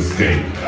escape.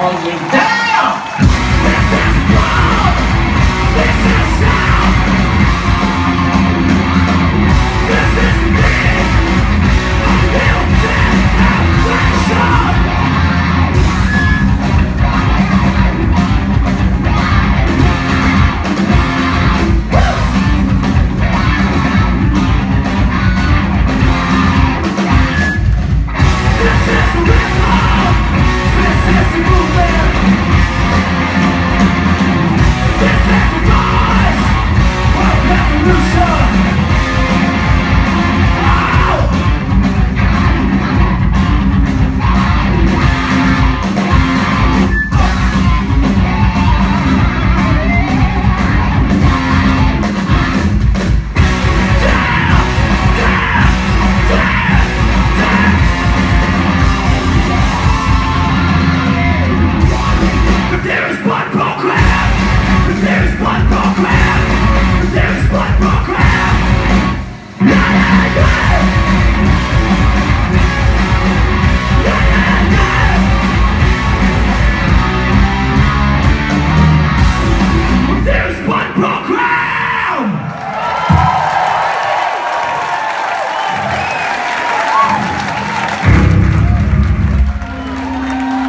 all